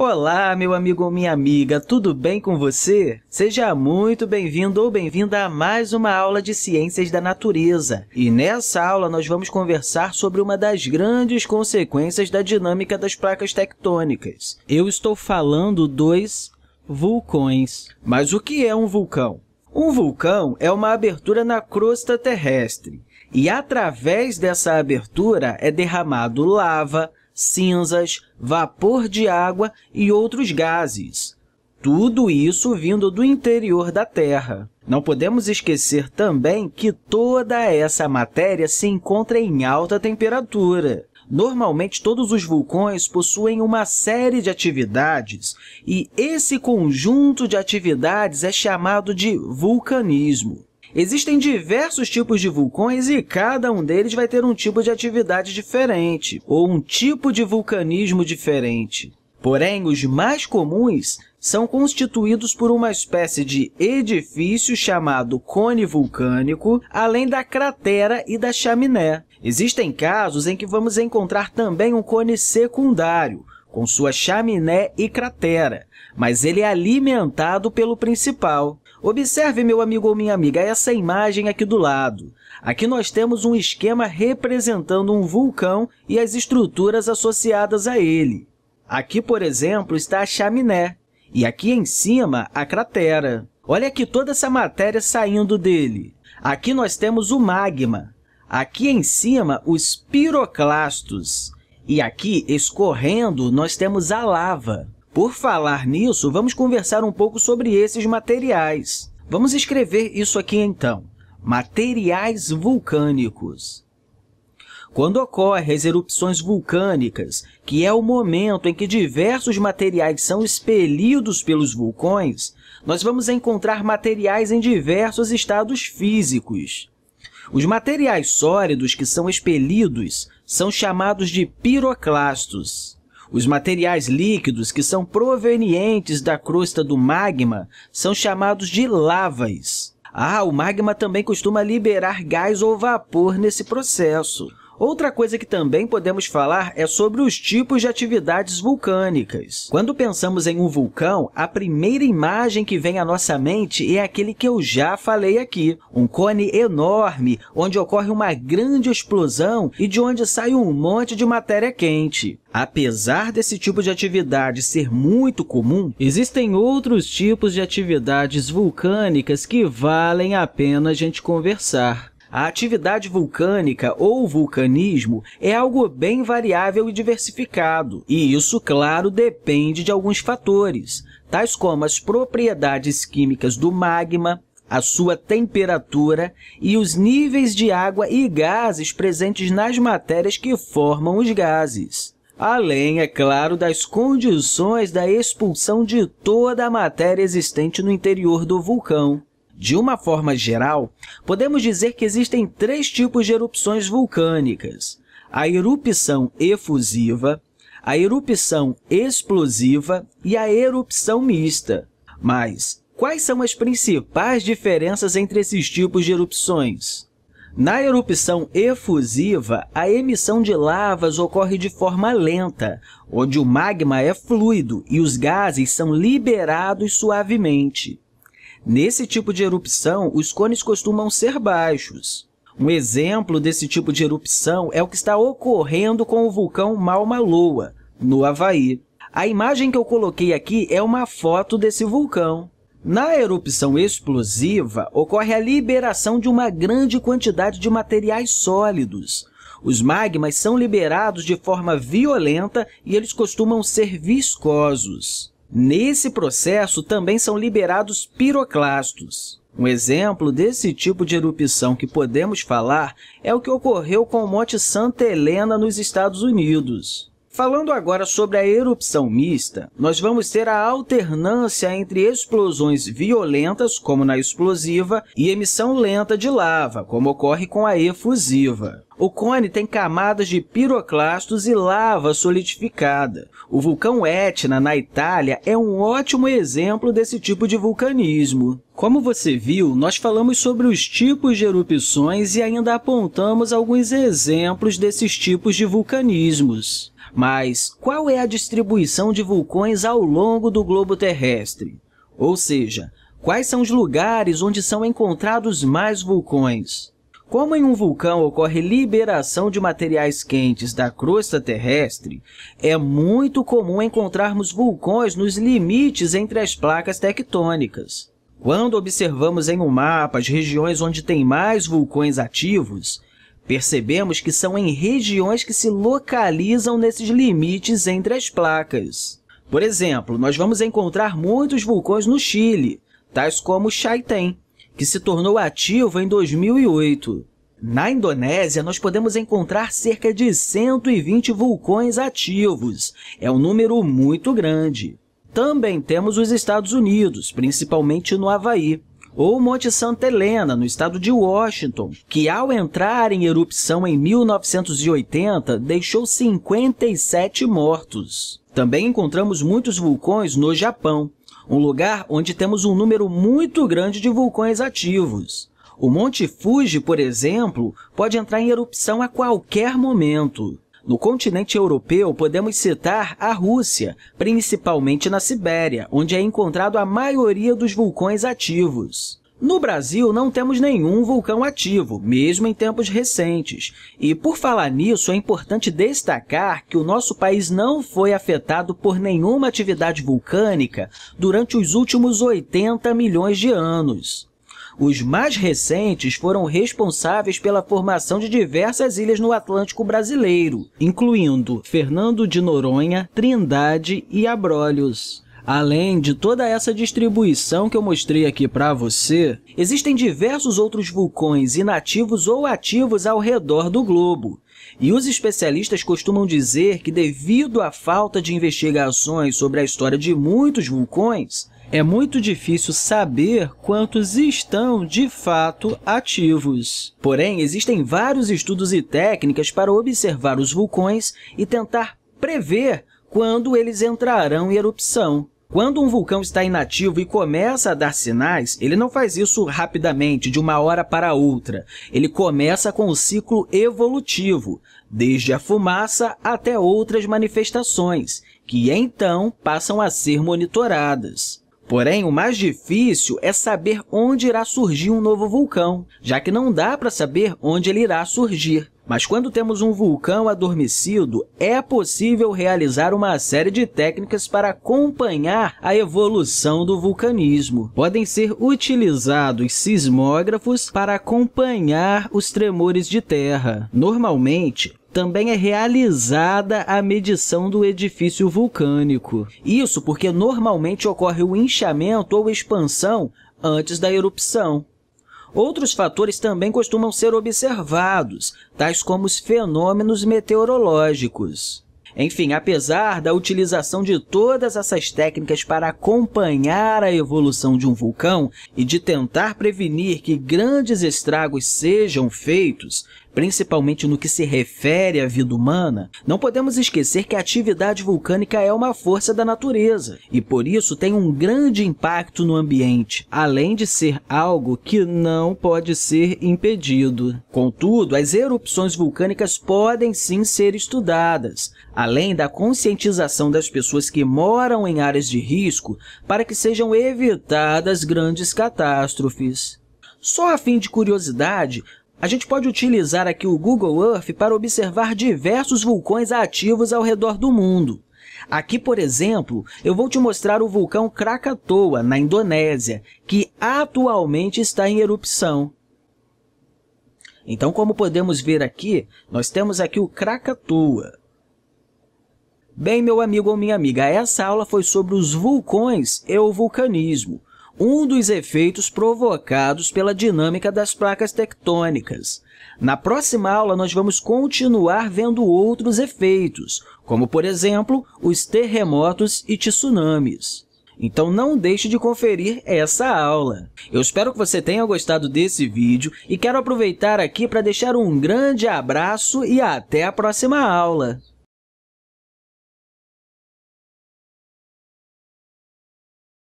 Olá, meu amigo ou minha amiga, tudo bem com você? Seja muito bem-vindo ou bem-vinda a mais uma aula de Ciências da Natureza. E nessa aula, nós vamos conversar sobre uma das grandes consequências da dinâmica das placas tectônicas. Eu estou falando dos vulcões. Mas o que é um vulcão? Um vulcão é uma abertura na crosta terrestre, e através dessa abertura é derramado lava, cinzas, vapor de água e outros gases. Tudo isso vindo do interior da Terra. Não podemos esquecer também que toda essa matéria se encontra em alta temperatura. Normalmente, todos os vulcões possuem uma série de atividades e esse conjunto de atividades é chamado de vulcanismo. Existem diversos tipos de vulcões e cada um deles vai ter um tipo de atividade diferente ou um tipo de vulcanismo diferente. Porém, os mais comuns são constituídos por uma espécie de edifício chamado cone vulcânico, além da cratera e da chaminé. Existem casos em que vamos encontrar também um cone secundário, com sua chaminé e cratera, mas ele é alimentado pelo principal. Observe, meu amigo ou minha amiga, essa imagem aqui do lado. Aqui nós temos um esquema representando um vulcão e as estruturas associadas a ele. Aqui, por exemplo, está a chaminé e aqui em cima a cratera. Olha aqui toda essa matéria saindo dele. Aqui nós temos o magma. Aqui em cima, os piroclastos. E aqui, escorrendo, nós temos a lava. Por falar nisso, vamos conversar um pouco sobre esses materiais. Vamos escrever isso aqui, então. Materiais vulcânicos. Quando ocorrem as erupções vulcânicas, que é o momento em que diversos materiais são expelidos pelos vulcões, nós vamos encontrar materiais em diversos estados físicos. Os materiais sólidos que são expelidos são chamados de piroclastos. Os materiais líquidos que são provenientes da crosta do magma são chamados de lavas. Ah, o magma também costuma liberar gás ou vapor nesse processo. Outra coisa que também podemos falar é sobre os tipos de atividades vulcânicas. Quando pensamos em um vulcão, a primeira imagem que vem à nossa mente é aquele que eu já falei aqui, um cone enorme, onde ocorre uma grande explosão e de onde sai um monte de matéria quente. Apesar desse tipo de atividade ser muito comum, existem outros tipos de atividades vulcânicas que valem a pena a gente conversar. A atividade vulcânica ou vulcanismo é algo bem variável e diversificado, e isso, claro, depende de alguns fatores, tais como as propriedades químicas do magma, a sua temperatura e os níveis de água e gases presentes nas matérias que formam os gases. Além, é claro, das condições da expulsão de toda a matéria existente no interior do vulcão. De uma forma geral, podemos dizer que existem três tipos de erupções vulcânicas. A erupção efusiva, a erupção explosiva e a erupção mista. Mas quais são as principais diferenças entre esses tipos de erupções? Na erupção efusiva, a emissão de lavas ocorre de forma lenta, onde o magma é fluido e os gases são liberados suavemente. Nesse tipo de erupção, os cones costumam ser baixos. Um exemplo desse tipo de erupção é o que está ocorrendo com o vulcão Mauna Loa, no Havaí. A imagem que eu coloquei aqui é uma foto desse vulcão. Na erupção explosiva, ocorre a liberação de uma grande quantidade de materiais sólidos. Os magmas são liberados de forma violenta e eles costumam ser viscosos. Nesse processo, também são liberados piroclastos. Um exemplo desse tipo de erupção que podemos falar é o que ocorreu com o Monte Santa Helena, nos Estados Unidos. Falando agora sobre a erupção mista, nós vamos ter a alternância entre explosões violentas, como na explosiva, e emissão lenta de lava, como ocorre com a efusiva. O cone tem camadas de piroclastos e lava solidificada. O vulcão Etna, na Itália, é um ótimo exemplo desse tipo de vulcanismo. Como você viu, nós falamos sobre os tipos de erupções e ainda apontamos alguns exemplos desses tipos de vulcanismos. Mas qual é a distribuição de vulcões ao longo do globo terrestre? Ou seja, quais são os lugares onde são encontrados mais vulcões? Como em um vulcão ocorre liberação de materiais quentes da crosta terrestre, é muito comum encontrarmos vulcões nos limites entre as placas tectônicas. Quando observamos em um mapa as regiões onde tem mais vulcões ativos, percebemos que são em regiões que se localizam nesses limites entre as placas. Por exemplo, nós vamos encontrar muitos vulcões no Chile, tais como Chaitén, que se tornou ativo em 2008. Na Indonésia, nós podemos encontrar cerca de 120 vulcões ativos. É um número muito grande. Também temos os Estados Unidos, principalmente no Havaí, ou Monte Santa Helena, no estado de Washington, que, ao entrar em erupção em 1980, deixou 57 mortos. Também encontramos muitos vulcões no Japão, um lugar onde temos um número muito grande de vulcões ativos. O Monte Fuji, por exemplo, pode entrar em erupção a qualquer momento. No continente europeu, podemos citar a Rússia, principalmente na Sibéria, onde é encontrado a maioria dos vulcões ativos. No Brasil, não temos nenhum vulcão ativo, mesmo em tempos recentes. E, por falar nisso, é importante destacar que o nosso país não foi afetado por nenhuma atividade vulcânica durante os últimos 80 milhões de anos. Os mais recentes foram responsáveis pela formação de diversas ilhas no Atlântico brasileiro, incluindo Fernando de Noronha, Trindade e Abrolhos. Além de toda essa distribuição que eu mostrei aqui para você, existem diversos outros vulcões inativos ou ativos ao redor do globo. E os especialistas costumam dizer que, devido à falta de investigações sobre a história de muitos vulcões, é muito difícil saber quantos estão, de fato, ativos. Porém, existem vários estudos e técnicas para observar os vulcões e tentar prever quando eles entrarão em erupção. Quando um vulcão está inativo e começa a dar sinais, ele não faz isso rapidamente, de uma hora para outra. Ele começa com o ciclo evolutivo, desde a fumaça até outras manifestações, que então passam a ser monitoradas. Porém, o mais difícil é saber onde irá surgir um novo vulcão, já que não dá para saber onde ele irá surgir. Mas quando temos um vulcão adormecido, é possível realizar uma série de técnicas para acompanhar a evolução do vulcanismo. Podem ser utilizados sismógrafos para acompanhar os tremores de terra. Normalmente, também é realizada a medição do edifício vulcânico. Isso porque normalmente ocorre o inchamento ou expansão antes da erupção. Outros fatores também costumam ser observados, tais como os fenômenos meteorológicos. Enfim, apesar da utilização de todas essas técnicas para acompanhar a evolução de um vulcão e de tentar prevenir que grandes estragos sejam feitos, principalmente no que se refere à vida humana, não podemos esquecer que a atividade vulcânica é uma força da natureza e, por isso, tem um grande impacto no ambiente, além de ser algo que não pode ser impedido. Contudo, as erupções vulcânicas podem sim ser estudadas, além da conscientização das pessoas que moram em áreas de risco para que sejam evitadas grandes catástrofes. Só a fim de curiosidade, a gente pode utilizar aqui o Google Earth para observar diversos vulcões ativos ao redor do mundo. Aqui, por exemplo, eu vou te mostrar o vulcão Krakatoa, na Indonésia, que atualmente está em erupção. Então, como podemos ver aqui, nós temos aqui o Krakatoa. Bem, meu amigo ou minha amiga, essa aula foi sobre os vulcões e o vulcanismo um dos efeitos provocados pela dinâmica das placas tectônicas. Na próxima aula, nós vamos continuar vendo outros efeitos, como, por exemplo, os terremotos e tsunamis. Então, não deixe de conferir essa aula. Eu espero que você tenha gostado desse vídeo e quero aproveitar aqui para deixar um grande abraço e até a próxima aula!